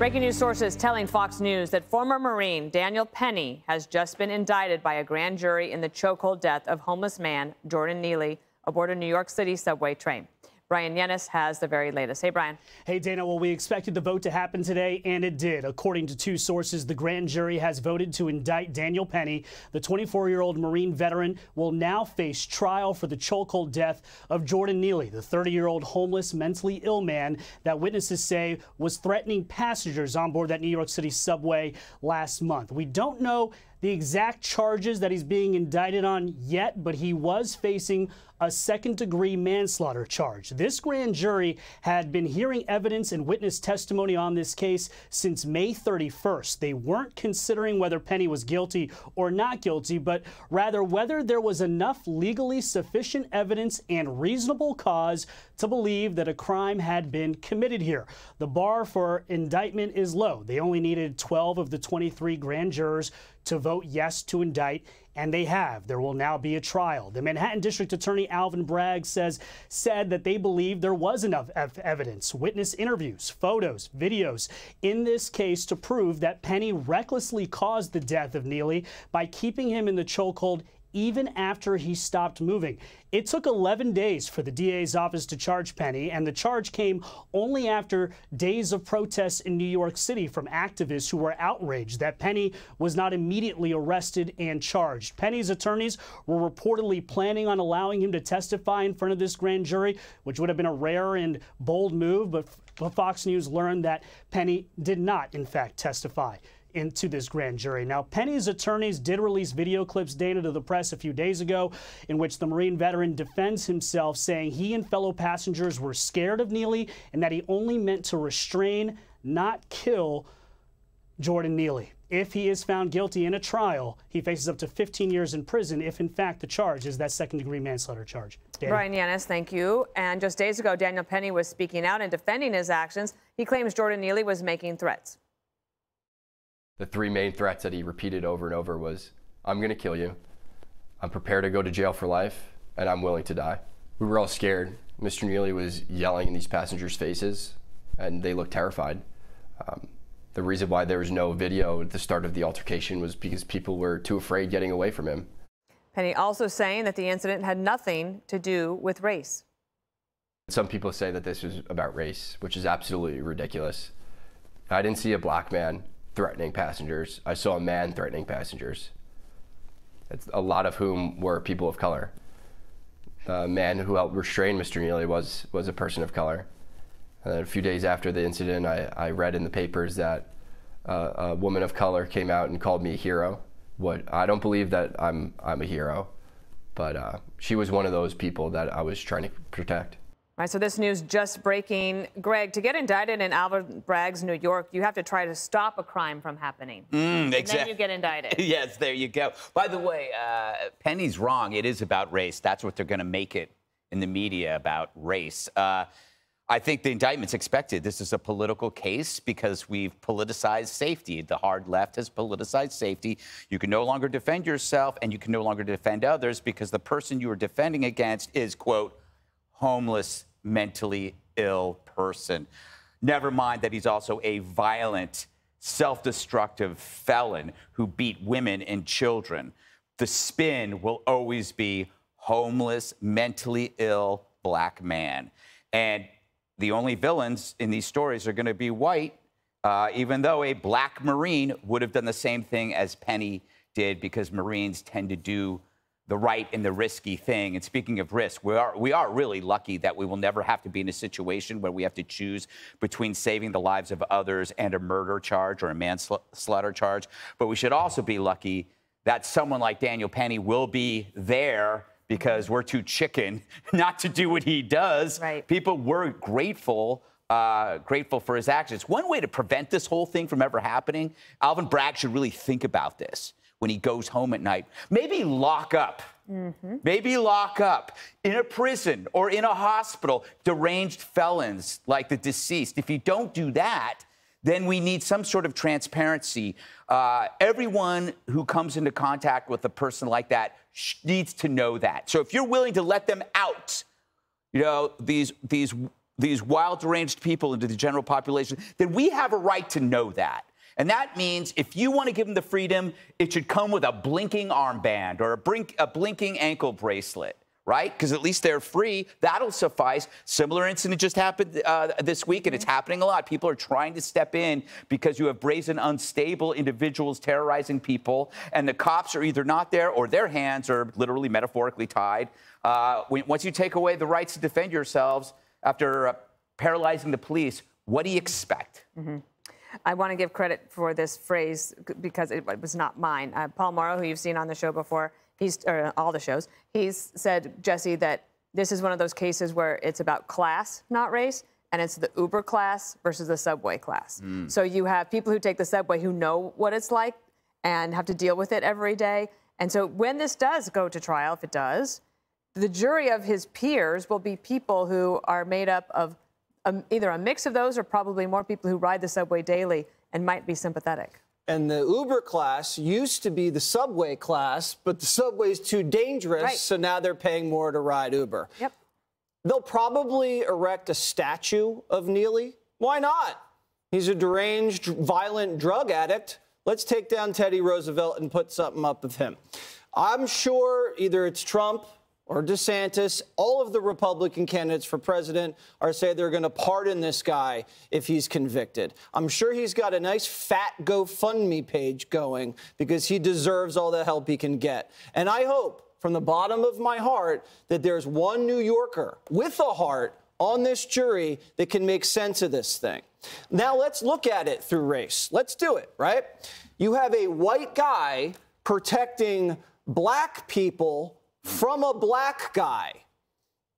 Breaking news sources telling Fox News that former Marine Daniel Penny has just been indicted by a grand jury in the chokehold death of homeless man Jordan Neely aboard a New York City subway train. Bryan Llenas has the very latest. Hey, Bryan. Hey, Dana. Well, we expected the vote to happen today, and it did. According to two sources, the grand jury has voted to indict Daniel Penny. The 24 year old Marine veteran will now face trial for the chokehold death of Jordan Neely, the 30 year old homeless, mentally ill man that witnesses say was threatening passengers on board that New York City subway last month. We don't know the exact charges that he's being indicted on yet, but he was facing a second degree manslaughter charge. This grand jury had been hearing evidence and witness testimony on this case since May 31st. They weren't considering whether Penny was guilty or not guilty, but rather whether there was enough legally sufficient evidence and reasonable cause to believe that a crime had been committed here. The bar for indictment is low. They only needed 12 of the 23 grand jurors to vote yes to indict, and they have. There will now be a trial. The Manhattan District Attorney Alvin Bragg says said that they believe there was enough evidence, witness interviews, photos, videos in this case to prove that Penny recklessly caused the death of Neely by keeping him in the chokehold even after he stopped moving. It took 11 days for the DA's office to charge Penny, and the charge came only after days of protests in New York City from activists who were outraged that Penny was not immediately arrested and charged. Penny's attorneys were reportedly planning on allowing him to testify in front of this grand jury, which would have been a rare and bold move, but Fox News learned that Penny did not, in fact, testify into this grand jury. Now, Penny's attorneys did release video clips, Dana, to the press a few days ago, in which the Marine veteran defends himself, saying he and fellow passengers were scared of Neely and that he only meant to restrain, not kill Jordan Neely. If he is found guilty in a trial, he faces up to 15 years in prison if, in fact, the charge is that second degree manslaughter charge. Bryan Llenas, thank you. And just days ago, Daniel Penny was speaking out and defending his actions. He claims Jordan Neely was making threats the three main threats that he repeated over and over was, I'm going to kill you. I'm prepared to go to jail for life, and I'm willing to die. We were all scared. Mr. Neely was yelling in these passengers' faces, and they looked terrified. Um, the reason why there was no video at the start of the altercation was because people were too afraid getting away from him. Penny also saying that the incident had nothing to do with race. Some people say that this was about race, which is absolutely ridiculous. I didn't see a black man threatening passengers. I saw a man threatening passengers. A lot of whom were people of color. The man who helped restrain Mr. Neely was, was a person of color. And a few days after the incident, I, I read in the papers that uh, a woman of color came out and called me a hero. What I don't believe that I'm I'm a hero, but uh, she was one of those people that I was trying to protect. All right, so this news just breaking. Greg, to get indicted in Alvin Bragg's New York, you have to try to stop a crime from happening. Mm, exactly. then you get indicted. yes, there you go. By the way, uh, Penny's wrong. It is about race. That's what they're going to make it in the media about race. Uh, I think the indictment's expected. This is a political case because we've politicized safety. The hard left has politicized safety. You can no longer defend yourself and you can no longer defend others because the person you are defending against is, quote, homeless mentally ill person. Never mind that he's also a violent, self destructive felon who beat women and children. The spin will always be homeless, mentally ill black man. And the only villains in these stories are going to be white, uh, even though a black Marine would have done the same thing as Penny did because Marines tend to do the right and the risky thing. And speaking of risk, we are we are really lucky that we will never have to be in a situation where we have to choose between saving the lives of others and a murder charge or a manslaughter charge. But we should also be lucky that someone like Daniel Penny will be there because we're too chicken not to do what he does. Right. People were grateful. Uh, grateful for his actions. One way to prevent this whole thing from ever happening, Alvin Bragg should really think about this when he goes home at night. Maybe lock up. Mm-hmm. Maybe lock up in a prison or in a hospital deranged felons like the deceased. If you don't do that, then we need some sort of transparency. Uh, everyone who comes into contact with a person like that sh- needs to know that. So if you're willing to let them out, you know these these these wild, deranged people into the general population, then we have a right to know that. And that means if you want to give them the freedom, it should come with a blinking armband or a, blink, a blinking ankle bracelet right? Because at least they're free. That'll suffice. Similar incident just happened uh, this week, and it's happening a lot. People are trying to step in because you have brazen, unstable individuals terrorizing people, and the cops are either not there or their hands are literally metaphorically tied. Uh, when, once you take away the rights to defend yourselves after uh, paralyzing the police, what do you expect? Mm-hmm. I want to give credit for this phrase because it was not mine. Uh, Paul Mauro, who you've seen on the show before, he's or all the shows. He's said, Jesse, that this is one of those cases where it's about class, not race, and it's the Uber class versus the subway class. Mm. So you have people who take the subway who know what it's like and have to deal with it every day. And so when this does go to trial, if it does, the jury of his peers will be people who are made up of um, either a mix of those or probably more people who ride the subway daily and might be sympathetic. And the Uber class used to be the subway class, but the subway's too dangerous, right. so now they're paying more to ride Uber. Yep. They'll probably erect a statue of Neely. Why not? He's a deranged, violent drug addict. Let's take down Teddy Roosevelt and put something up of him. I'm sure either it's Trump or DeSantis, all of the Republican candidates for president are saying they're going to pardon this guy if he's convicted. I'm sure he's got a nice fat GoFundMe page going because he deserves all the help he can get. And I hope from the bottom of my heart that there's one New Yorker with a heart on this jury that can make sense of this thing. Now let's look at it through race. Let's do it, right? You have a white guy protecting black people from a black guy,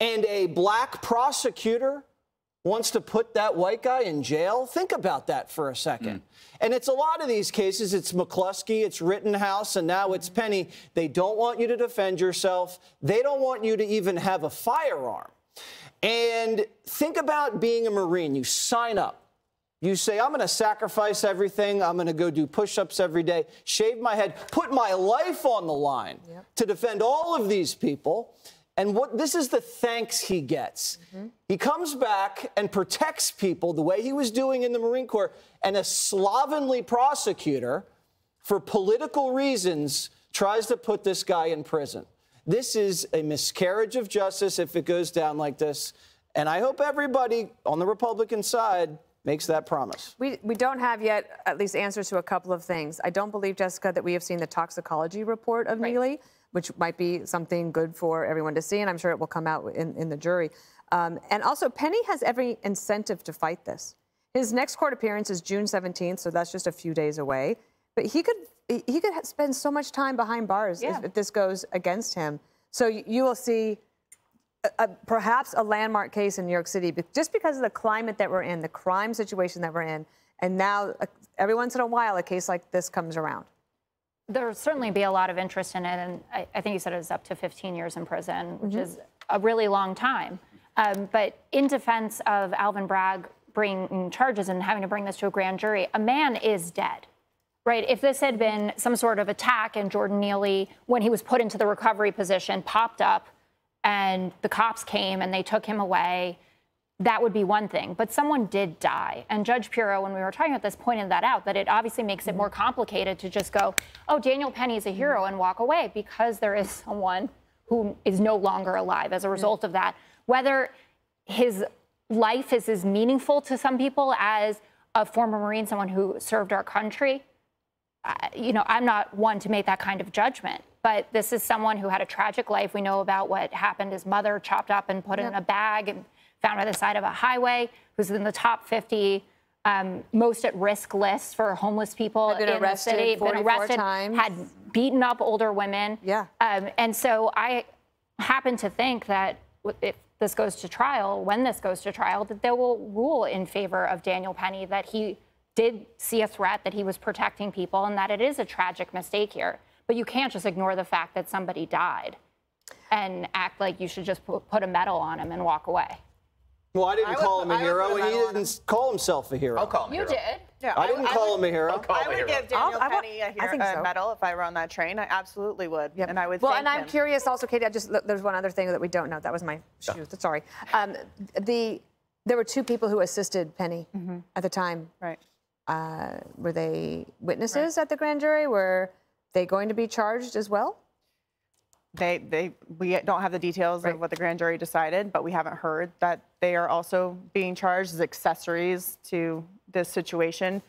and a black prosecutor wants to put that white guy in jail? Think about that for a second. Mm. And it's a lot of these cases. It's McCloskey, it's Rittenhouse, and now it's Penny. They don't want you to defend yourself. They don't want you to even have a firearm. And think about being a Marine. You sign up. You say, I'm going to sacrifice everything. I'm going to go do push ups every day, shave my head, put my life on the line yep. to defend all of these people. And what this is the thanks he gets. Mm-hmm. He comes back and protects people the way he was doing in the Marine Corps, and a slovenly prosecutor, for political reasons, tries to put this guy in prison. This is a miscarriage of justice if it goes down like this. And I hope everybody on the Republican side makes that promise. We, we don't have yet at least answers to a couple of things. I don't believe, Jessica, that we have seen the toxicology report of right. Neely, which might be something good for everyone to see, and I'm sure it will come out in, in the jury. Um, and also, Penny has every incentive to fight this. His next court appearance is June 17th, so that's just a few days away. But he could he could spend so much time behind bars yeah. if, if, this goes against him. So you, you will see a, perhaps a landmark case in New York City, just because of the climate that we're in, the crime situation that we're in, and now uh, every once in a while a case like this comes around. There'll certainly be a lot of interest in it, and I, I think you said it was up to 15 years in prison, which mm-hmm. is a really long time. Um, but in defense of Alvin Bragg bringing charges and having to bring this to a grand jury, a man is dead. Right. If this had been some sort of attack and Jordan Neely, when he was put into the recovery position, popped up and the cops came and they took him away, that would be one thing. But someone did die. And Judge Pirro, when we were talking about this, pointed that out that it obviously makes it more complicated to just go, oh, Daniel Penny is a hero and walk away because there is someone who is no longer alive as a result of that. Whether his life is as meaningful to some people as a former Marine, someone who served our country, uh, you know, I'm not one to make that kind of judgment. But this is someone who had a tragic life. We know about what happened. His mother chopped up and put yep. in a bag and found by the side of a highway, who's in the top 50 um, most at risk list for homeless people in the city. Been arrested, times. had beaten up older women. Yeah. Um, and so I happen to think that if this goes to trial, when this goes to trial, that they will rule in favor of Daniel Penny that he did see a threat, that he was protecting people, and that it is a tragic mistake here. But you can't just ignore the fact that somebody died and act like you should just put a medal on him and walk away. Well, I didn't I call would, him a hero, and he didn't call himself a hero. I'll call him You did. Yeah, I, didn't call would, him a hero. I would give Daniel I'll, Penny a, hero, so. a, medal if I were on that train. I absolutely would, yep. and I would. Well, and I'm him. curious also, Katie. I just there's one other thing that we don't know. That was my shoe. Yeah. Sorry. Um, the There were two people who assisted Penny at the time. Right. Uh, were they witnesses at the grand jury? Were they going to be charged as well? They, they, we don't have the details Right. of what the grand jury decided, but we haven't heard that they are also being charged as accessories to this situation.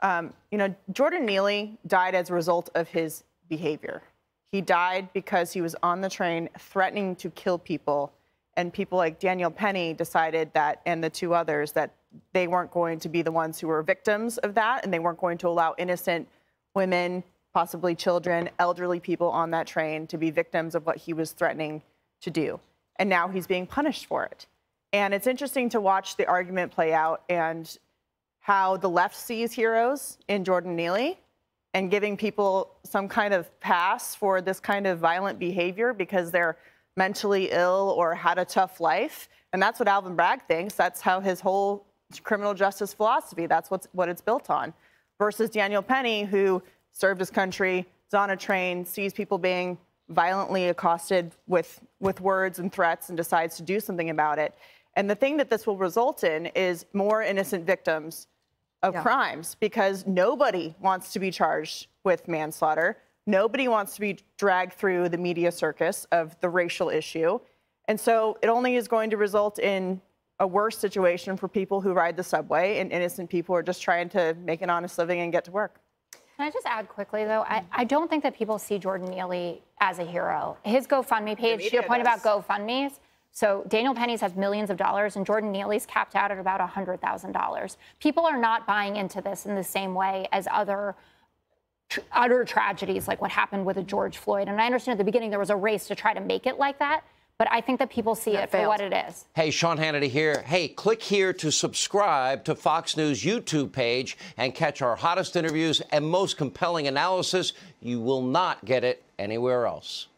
Um, you know, Jordan Neely died as a result of his behavior. He died because he was on the train threatening to kill people, and people like Daniel Penny decided that, and the two others, that they weren't going to be the ones who were victims of that, and they weren't going to allow innocent women, possibly children, elderly people on that train to be victims of what he was threatening to do. And now he's being punished for it. And it's interesting to watch the argument play out and how the left sees heroes in Jordan Neely and giving people some kind of pass for this kind of violent behavior because they're mentally ill or had a tough life. And that's what Alvin Bragg thinks. That's how his whole criminal justice philosophy, that's what's, what it's built on. Versus Daniel Penny, who served his country, is on a train, sees people being violently accosted with, with words and threats and decides to do something about it. And the thing that this will result in is more innocent victims of Yeah. crimes because nobody wants to be charged with manslaughter. Nobody wants to be dragged through the media circus of the racial issue. And so it only is going to result in a worse situation for people who ride the subway and innocent people who are just trying to make an honest living and get to work. Can I just add quickly, though? I, mm-hmm. I don't think that people see Jordan Neely as a hero. His GoFundMe page, to your point does. about GoFundMes, so Daniel Penny's has millions of dollars, and Jordan Neely's capped out at about $100,000. People are not buying into this in the same way as other tr- utter tragedies like what happened with a George Floyd. And I understand at the beginning there was a race to try to make it like that, but I think that people see it for what it is. Hey, Sean Hannity here. Hey, click here to subscribe to Fox News YouTube page and catch our hottest interviews and most compelling analysis. You will not get it anywhere else.